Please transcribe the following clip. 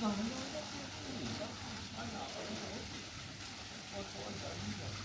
나는 너무 좋아. 아니, 나 아빠는 너무 좋아. 어, 좋아. 나 힘들어.